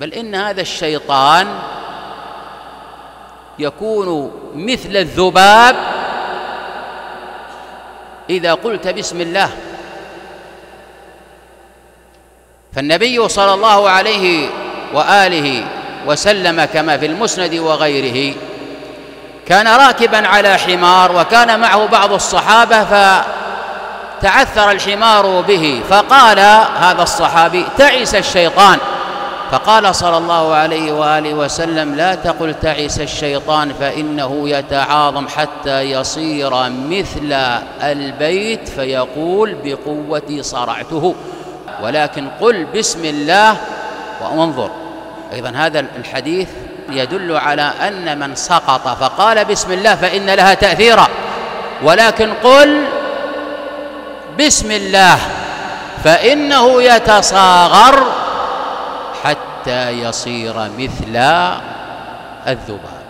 بل إن هذا الشيطان يكون مثل الذباب إذا قلت بسم الله. فالنبي صلى الله عليه وآله وسلم كما في المسند وغيره كان راكبا على حمار وكان معه بعض الصحابة فتعثر الحمار به فقال هذا الصحابي تعس الشيطان. فقال صلى الله عليه وآله وسلم لا تقل تعس الشيطان فإنه يتعاظم حتى يصير مثل البيت فيقول بقوتي صرعته. ولكن قل بسم الله وانظر. أيضا هذا الحديث يدل على أن من سقط فقال بسم الله فإن لها تاثيرا. ولكن قل بسم الله فإنه يتصاغر حتى يصير مثل الذباب.